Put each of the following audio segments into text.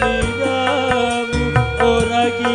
ಶ್ರೀರಾಮು ಒರಗಿ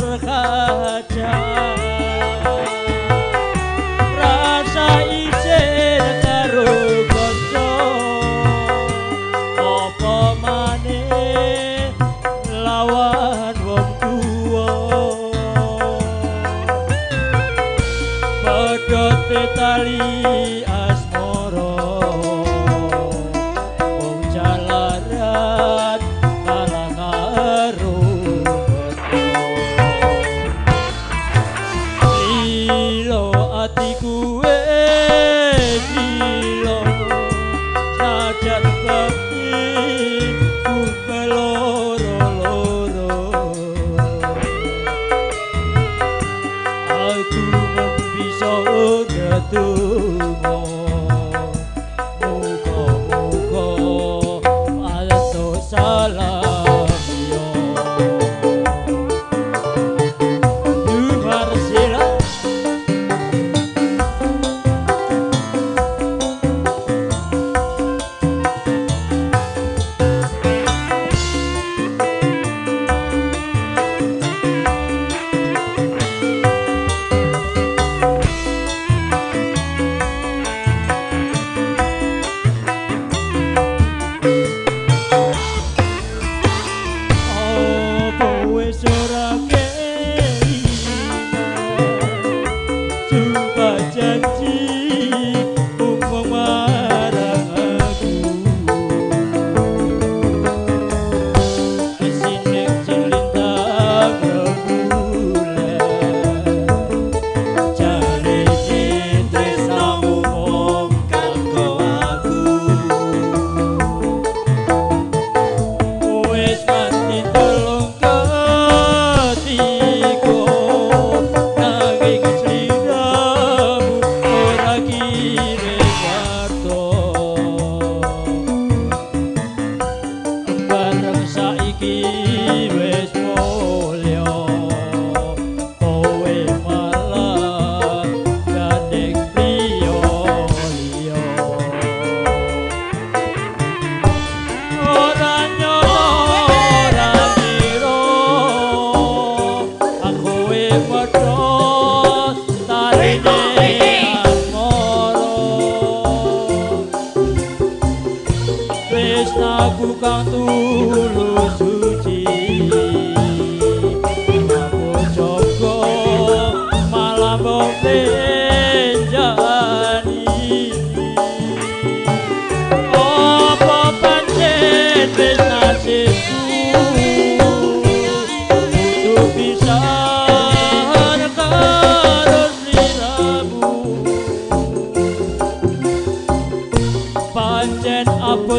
kembali tu bồ vida. tresnaku kang tulus suci aku jaga malam bakti apa pancen tresna Jen apa